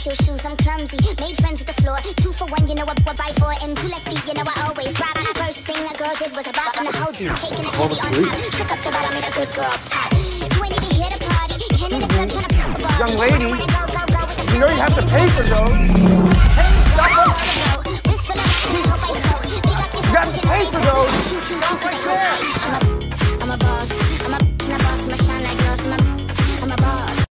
heel shoes, I'm clumsy. Made friends with the floor. Two for one, you know what, what buy four. And two left feet, you know I always drop. First thing a girl did was a bop on the whole team. Taking a cherry on top. Shook up the bottom, made a good girl pop. You ain't even here to party. Ken in the club trying to pop a bar. Young lady, You know you have to pay for those. Hey, stop the You got to pay for those. I'm a boss. I'm a boss.